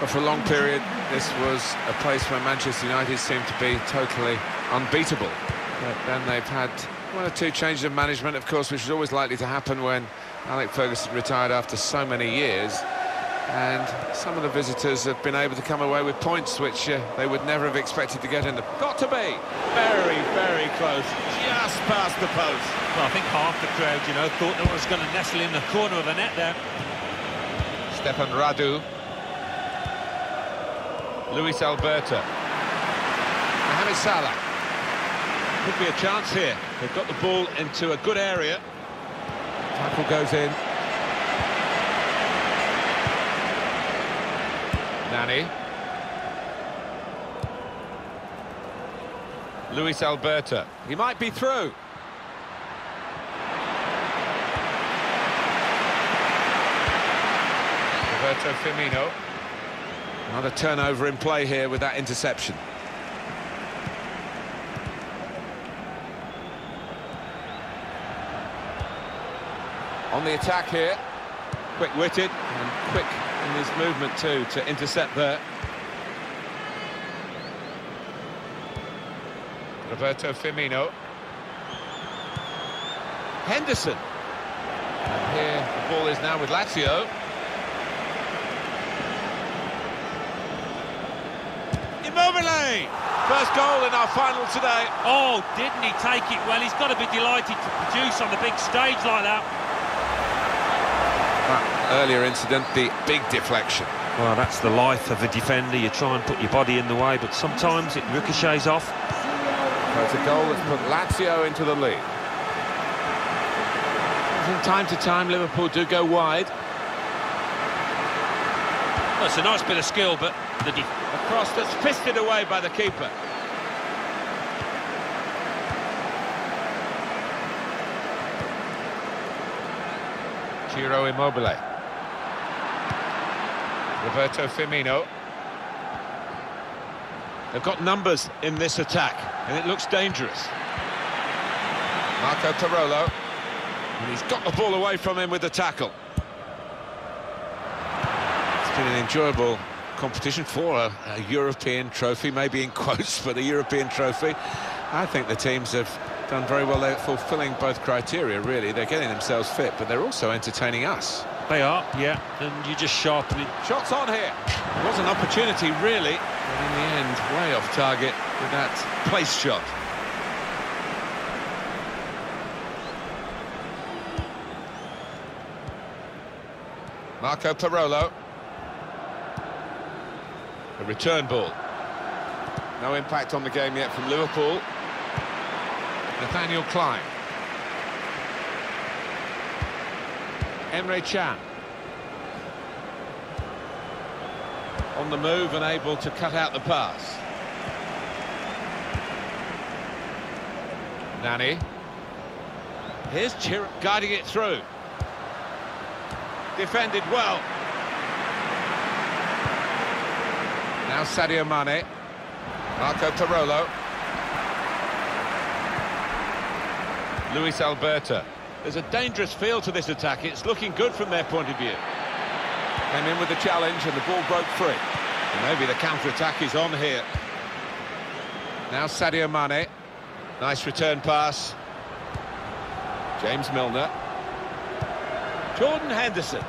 But for a long period, this was a place where Manchester United seemed to be totally unbeatable. But then they've had one or two changes of management, of course, which is always likely to happen when Alex Ferguson retired after so many years. And some of the visitors have been able to come away with points which uh, they would never have expected to get in the... Got to be very, very close, just past the post. Well, I think half the crowd, you know, thought that was going to nestle in the corner of the net there. Stefan Radu. Luis Alberto. Mohamed Salah. Could be a chance here. They've got the ball into a good area. Tackle goes in. Nani. Luis Alberto. He might be through. Roberto Firmino. Another turnover in play here with that interception. On the attack here. Quick-witted and quick in his movement too to intercept there. Roberto Firmino. Henderson. And here the ball is now with Lazio. Immobile! First goal in our final today. Oh, didn't he take it well? He's got to be delighted to produce on the big stage like that. That earlier incident, the big deflection. Well, that's the life of a defender. You try and put your body in the way, but sometimes it ricochets off. So it's a goal that's put Lazio into the lead. From time to time, Liverpool do go wide. Well, it's a nice bit of skill, but the A cross that's fisted away by the keeper. Ciro Immobile. Roberto Firmino. They've got numbers in this attack, and it looks dangerous. Marco Parolo. And he's got the ball away from him with the tackle. It's been an enjoyable competition for a, a European trophy, maybe in quotes, but a European trophy. I think the teams have done very well. They're fulfilling both criteria, really. They're getting themselves fit, but they're also entertaining us. They are, yeah, and you just sharpen it. Shots on here. It was an opportunity, really, but in the end, way off target with that place shot. Marco Parolo. Return ball. No impact on the game yet from Liverpool. Nathaniel Klein. Emre Can. On the move and able to cut out the pass. Nani. Here's Chir guiding it through. Defended well. Now Sadio Mane. Marco Parolo. Luis Alberto. There's a dangerous feel to this attack. It's looking good from their point of view. Came in with the challenge and the ball broke free. And maybe the counter-attack is on here. Now Sadio Mane. Nice return pass. James Milner. Jordan Henderson.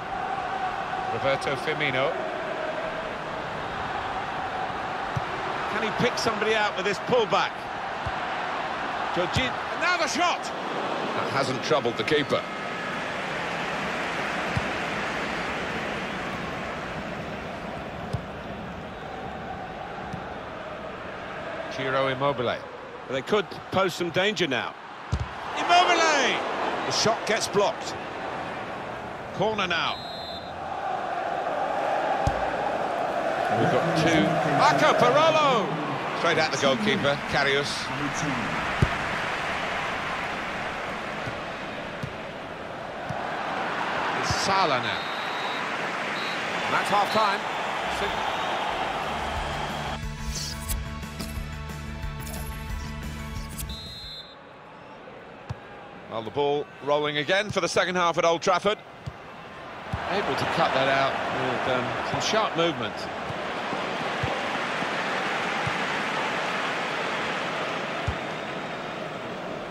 Roberto Firmino. He pick somebody out with this pullback? Jorginho. Now the shot! That hasn't troubled the keeper. Ciro Immobile. They could pose some danger now. Immobile! The shot gets blocked. Corner now. We've got two. Marco Parolo! Straight at the goalkeeper, Karius. It's Salah now. And that's half-time. Well, the ball rolling again for the second half at Old Trafford. able to cut that out with um, some sharp movement.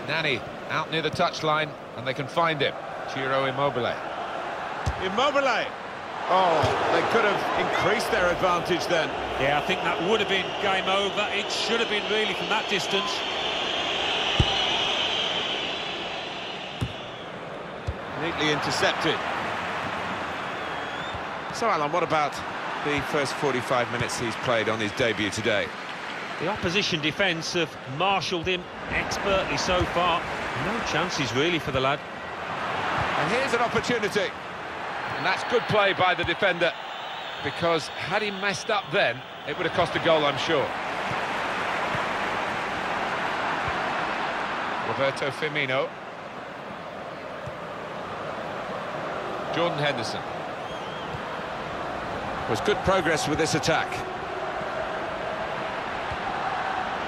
Nani out near the touchline, and they can find him. Ciro Immobile. Immobile! Oh, they could have increased their advantage then. Yeah, I think that would have been game over. It should have been really from that distance. Neatly intercepted. So, Alan, what about the first 45 minutes he's played on his debut today? The opposition defence have marshalled him expertly so far. No chances really for the lad. And here's an opportunity. And that's good play by the defender. Because had he messed up then, it would have cost a goal, I'm sure. Roberto Firmino. Jordan Henderson. Was good progress with this attack.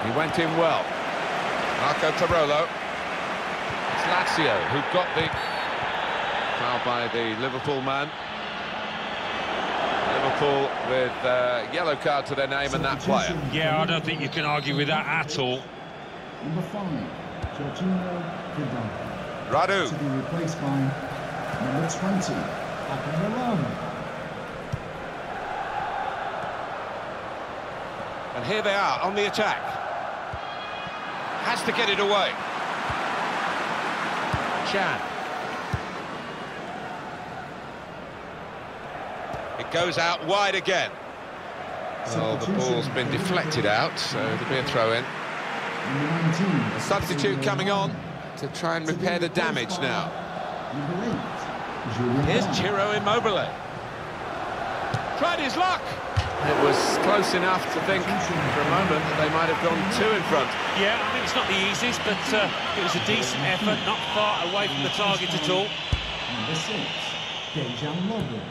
He went in well. Marco Parolo. It's Lazio who got the foul by the Liverpool man. Liverpool with a yellow card to their name and that player. Yeah, I don't think you can argue with that at all. Number five, Jorginho Vidal. Radu. To be replaced by number 20, Adam Lallana. And here they are on the attack. Has to get it away. Chan. It goes out wide again. Well, the ball's been deflected out, so there'll be a throw-in. A substitute coming on to try and repair the damage now. Number 8, Julian Here's. Ciro Immobile. Tried his luck. It was close enough to think for a moment that they might have gone two in front. Yeah, I think it's not the easiest, but uh, it was a decent effort, not far away from the target at all. Number 6, Dejan Lovren.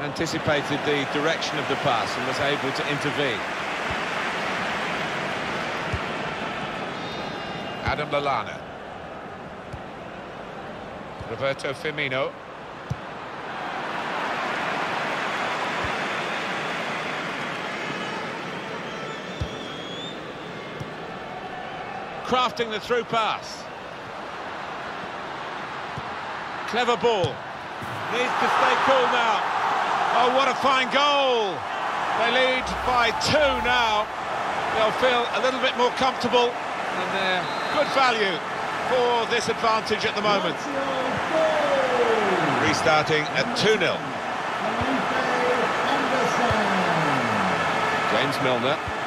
Anticipated the direction of the pass and was able to intervene. Adam Lallana. Roberto Firmino. Crafting the through pass. Clever ball. Needs to stay cool now. Oh, what a fine goal! They lead by two now. They'll feel a little bit more comfortable, and they're good value for this advantage at the moment. Restarting at 2-0. James Milner.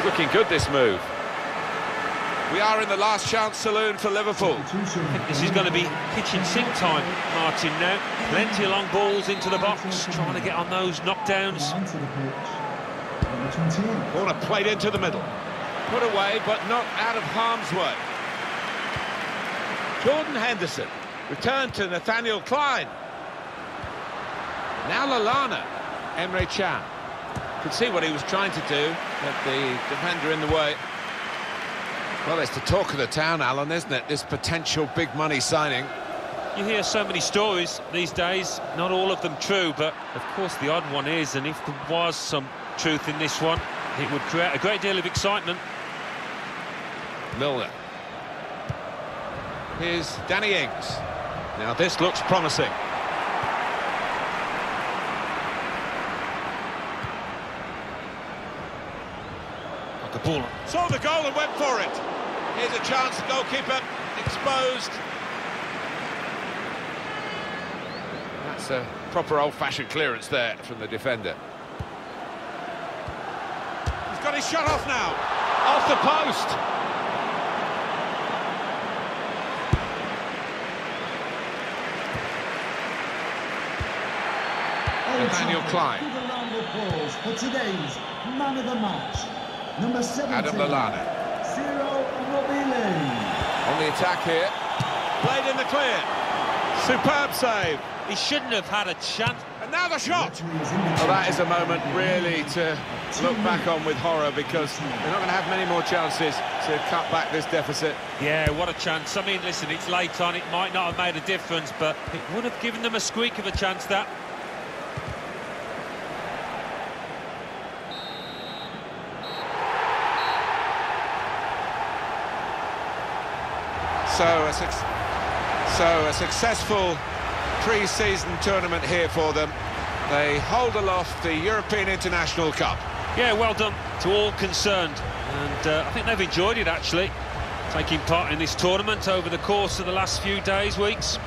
It's looking good, this move. We are in the last chance saloon for Liverpool. This is going to be kitchen sink time, Martin, now. Plenty of long balls into the box, trying to get on those knockdowns. Onto the pitch. Number 28. Corner played into the middle. Put away, but not out of harm's way. Jordan Henderson returned to Nathaniel Klein. Now Lallana, Emre Can. Could see what he was trying to do, but the defender in the way. Well, it's the talk of the town, Alan, isn't it? This potential big money signing. You hear so many stories these days, not all of them true, but of course the odd one is, and if there was some truth in this one, it would create a great deal of excitement. Milner. Here's Danny Ings. Now this looks promising. Like ball. Saw the goal and went for it. Here's a chance, the goalkeeper exposed. That's a proper old-fashioned clearance there from the defender. He's got his shot off now. Off the post. Nathaniel Klein. Give a round of applause for today's man of the match. Number 17. Adam Lallana. Ciro Immobile. On the attack here. Played in the clear. Superb save. He shouldn't have had a chance. And now the shot! Referees Well, that is a moment really to look back on with horror because they're not going to have many more chances to cut back this deficit. Yeah, what a chance. I mean, listen, it's late on, it might not have made a difference, but it would have given them a squeak of a chance, that. So a, so a successful pre-season tournament here for them. They hold aloft the European International Cup. Yeah, well done to all concerned. And uh, I think they've enjoyed it, actually, taking part in this tournament over the course of the last few days, weeks.